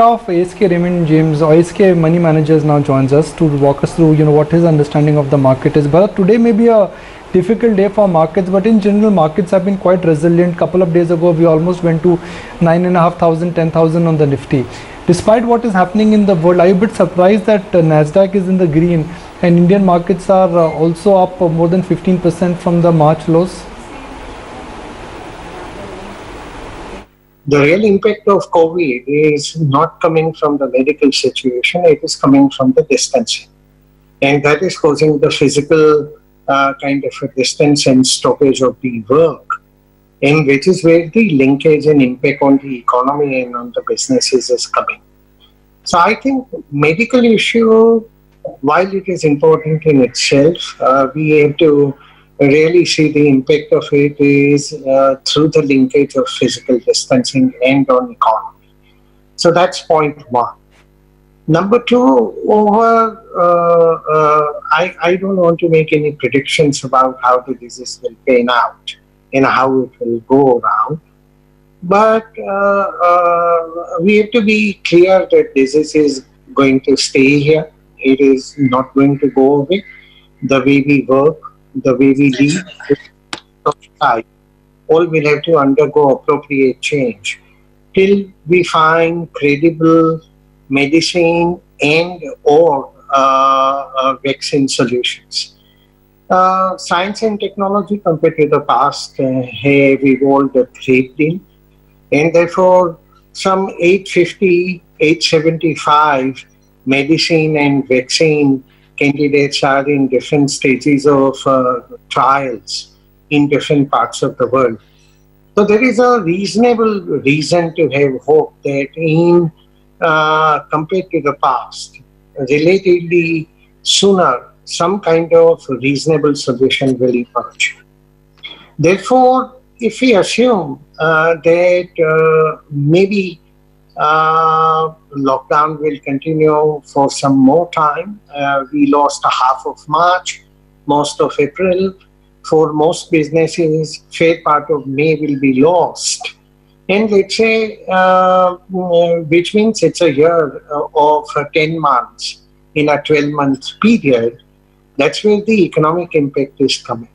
Of ASK Raymond James or ASK Money Managers now joins us to walk us through, you know, what his understanding of the market is. But today may be a difficult day for markets, but in general, markets have been quite resilient. Couple of days ago, we almost went to nine and a half thousand, ten thousand on the Nifty. Despite what is happening in the world, are you a bit surprised that uh, Nasdaq is in the green and Indian markets are uh, also up more than 15% from the March lows? The real impact of COVID is not coming from the medical situation, it is coming from the distancing. And that is causing the physical uh, kind of a distance and stoppage of the work, and which is where the linkage and impact on the economy and on the businesses is coming. So I think medical issue, while it is important in itself, uh, we have to really see the impact of it is uh, through the linkage of physical distancing and on economy. So that's point one. Number two, over, uh, uh, I, I don't want to make any predictions about how the disease will pan out and how it will go around. But uh, uh, we have to be clear that disease is going to stay here. It is not going to go away. The way we work, the way we live, all will have to undergo appropriate change. Till we find credible medicine and or uh, uh, vaccine solutions. Uh, science and technology compared to the past uh, have evolved a great deal and therefore some 850, 875 medicine and vaccine candidates are in different stages of uh, trials in different parts of the world. So there is a reasonable reason to have hope that in uh, compared to the past, relatively sooner, some kind of reasonable solution will emerge. Therefore, if we assume uh, that uh, maybe uh, lockdown will continue for some more time. Uh, we lost a half of March, most of April. For most businesses, fair part of May will be lost. And let's say, uh, which means it's a year of 10 months in a 12 month period. That's where the economic impact is coming.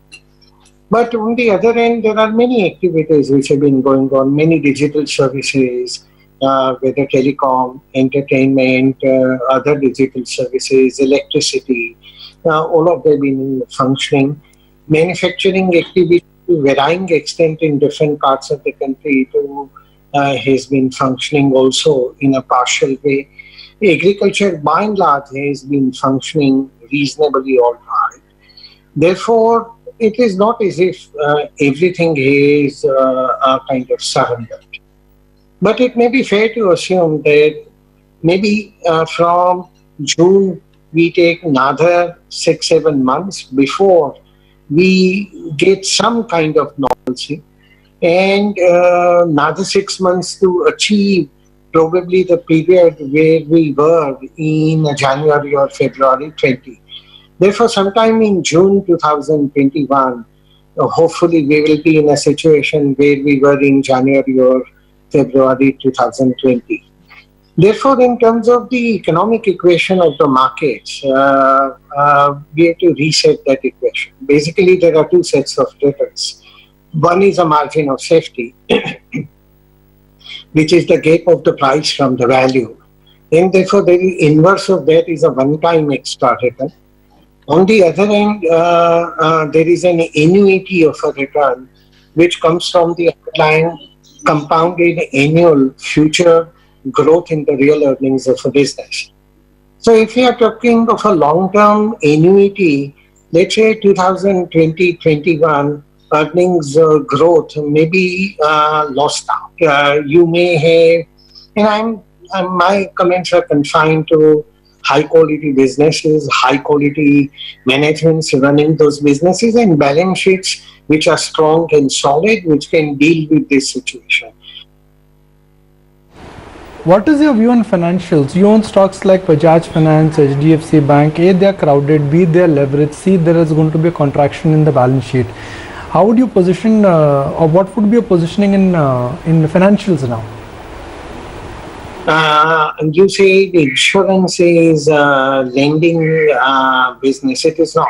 But on the other end, there are many activities which have been going on, many digital services, uh, whether telecom, entertainment, uh, other digital services, electricity, uh, all of them been functioning. Manufacturing activity to varying extent in different parts of the country to, uh, has been functioning also in a partial way. Agriculture by and large has been functioning reasonably all right. Therefore, it is not as if uh, everything is uh, kind of surrendered. But it may be fair to assume that maybe uh, from June we take another six, seven months before we get some kind of normalcy and uh, another six months to achieve probably the period where we were in January or February 20. Therefore, sometime in June 2021, uh, hopefully we will be in a situation where we were in January or February 2020. Therefore, in terms of the economic equation of the markets, uh, uh, we have to reset that equation. Basically, there are two sets of returns. One is a margin of safety, which is the gap of the price from the value. And therefore, the inverse of that is a one-time extra return. On the other end, uh, uh, there is an annuity of a return, which comes from the underlying compounded annual future growth in the real earnings of a business. So if we are talking of a long-term annuity, let's say 2020-21 earnings uh, growth may be uh, lost out. Uh, you may have, and I'm, I'm, my comments are confined to high quality businesses, high quality managements running those businesses and balance sheets which are strong and solid, which can deal with this situation. What is your view on financials? You own stocks like Bajaj Finance, HDFC Bank. A, they are crowded. B, they are leveraged. C, there is going to be a contraction in the balance sheet. How would you position, uh, or what would be your positioning in uh, in financials now? Uh, you say the insurance is lending uh, business. It is not.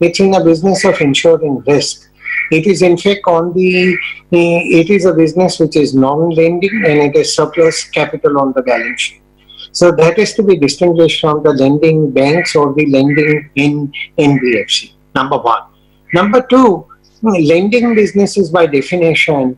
It's in a business of insuring risk. It is in fact on the, it is a business which is non-lending and it is surplus capital on the balance sheet. So that is to be distinguished from the lending banks or the lending in NBFC, number one. Number two, lending businesses by definition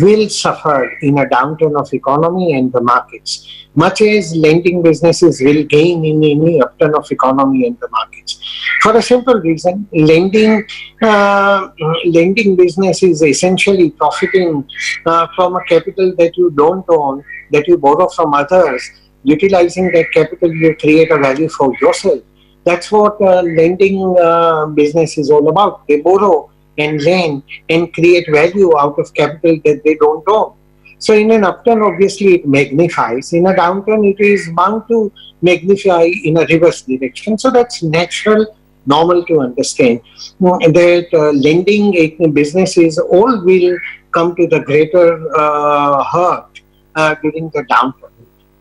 will suffer in a downturn of economy and the markets, much as lending businesses will gain in any upturn of economy and the markets. For a simple reason, lending uh, lending business is essentially profiting uh, from a capital that you don't own, that you borrow from others, utilizing that capital you create a value for yourself. That's what uh, lending uh, business is all about. They borrow and lend and create value out of capital that they don't own. So in an upturn, obviously it magnifies. In a downturn, it is bound to magnify in a reverse direction. So that's natural, normal to understand mm, that uh, lending businesses all will come to the greater uh, hurt uh, during the downturn.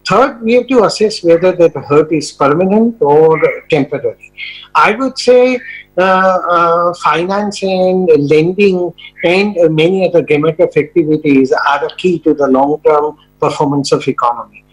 Third, we have to assess whether that hurt is permanent or temporary. I would say uh, uh, finance and lending and many other gamut activities are a key to the long-term performance of economy.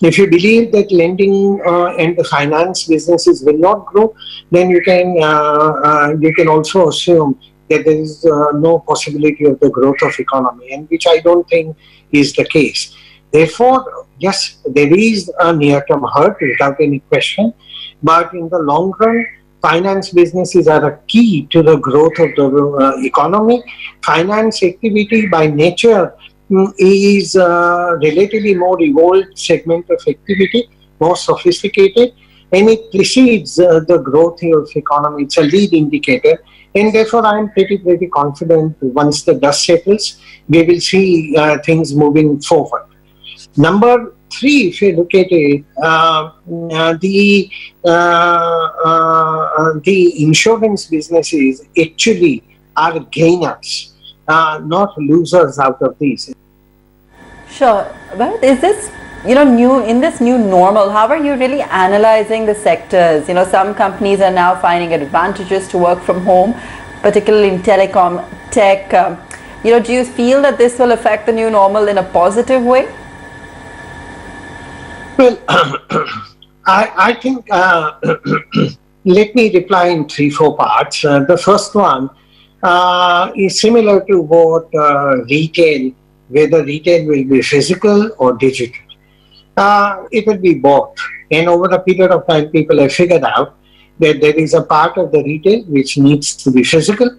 If you believe that lending uh, and the finance businesses will not grow, then you can uh, uh, you can also assume that there is uh, no possibility of the growth of economy, and which I don't think is the case. Therefore, yes, there is a near-term hurt without any question, but in the long run, finance businesses are a key to the growth of the uh, economy. Finance activity by nature um, is a relatively more evolved segment of activity, more sophisticated, and it precedes uh, the growth of economy. It's a lead indicator. And therefore, I am pretty, pretty confident once the dust settles, we will see uh, things moving forward. Number three, if you look at it, uh, uh, the uh, uh the insurance businesses actually are gainers, not losers out of this. Sure, but is this you know new in this new normal? How are you really analyzing the sectors? You know, some companies are now finding advantages to work from home, particularly in telecom, tech. Um, you know, do you feel that this will affect the new normal in a positive way? Well, I, I, think, uh, let me reply in three, four parts. Uh, the first one uh, is similar to what uh, retail, whether retail will be physical or digital. Uh, it will be both. And over a period of time, people have figured out that there is a part of the retail which needs to be physical,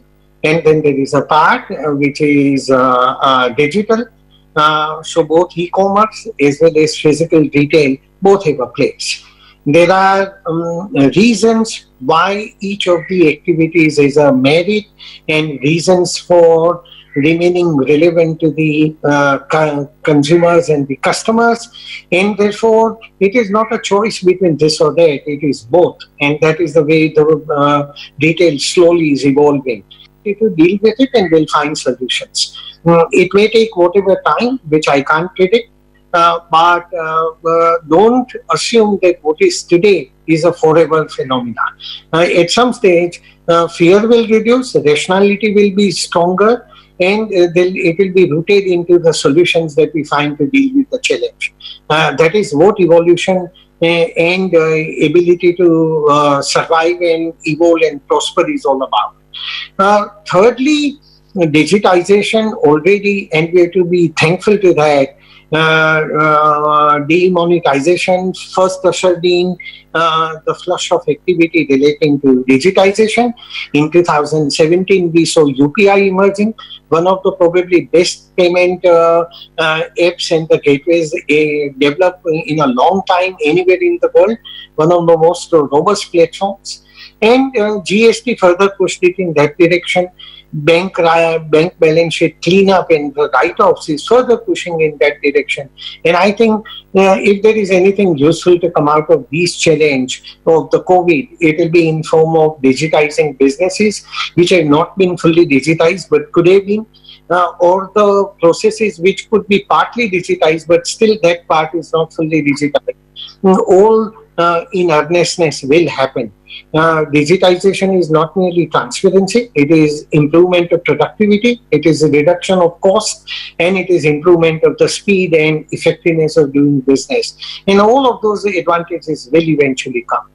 and then there is a part uh, which is digital, so both e-commerce as well as physical retail both have a place. There are um, reasons why each of the activities is a merit and reasons for remaining relevant to the uh, consumers and the customers. And therefore it is not a choice between this or that. It is both. And that is the way the uh, retail slowly is evolving it will deal with it and will find solutions uh, it may take whatever time, which I can't predict, uh, but uh, uh, don't assume that what is today is a forever phenomenon. Uh, at some stage, uh, fear will reduce, rationality will be stronger, and it will be rooted into the solutions that we find to deal with the challenge. that is what evolution and ability to survive and evolve and prosper is all about. Uh, thirdly, digitization already, and we have to be thankful to that. Uh, uh, demonetization first ushered in uh, the flush of activity relating to digitization. In 2017, we saw UPI emerging, one of the probably best payment apps and the gateways developed in a long time anywhere in the world, one of the most robust platforms. And GST further pushed it in that direction bank bank balance sheet cleanup and the write-offs is further pushing in that direction. And I think uh, if there is anything useful to come out of this challenge of the COVID, it will be in form of digitizing businesses which have not been fully digitized but could have been. Uh, or the processes which could be partly digitized, but still that part is not fully digitized. Mm, All uh, in earnestness will happen. Uh, digitization is not merely transparency, it is improvement of productivity, it is a reduction of cost, and it is improvement of the speed and effectiveness of doing business. And all of those advantages will eventually come.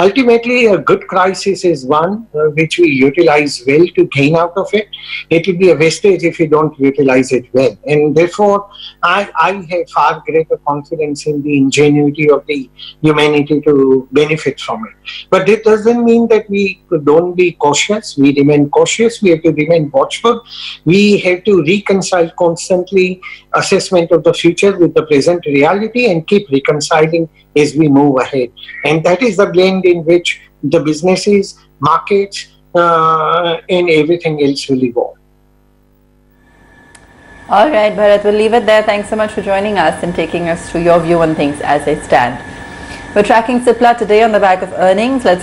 Ultimately, a good crisis is one uh, which we utilize well to gain out of it. It will be a wastage if we don't utilize it well. And therefore, I, I have far greater confidence in the ingenuity of the humanity to benefit from it. But it doesn't mean that we don't be cautious. We remain cautious. We have to remain watchful. We have to reconcile constantly assessment of the future with the present reality and keep reconciling as we move ahead. And that is the blend in which the businesses, markets, uh, and everything else will evolve. All right, Bharat, we'll leave it there. Thanks so much for joining us and taking us through your view on things as they stand. We're tracking Cipla today on the back of earnings. Let's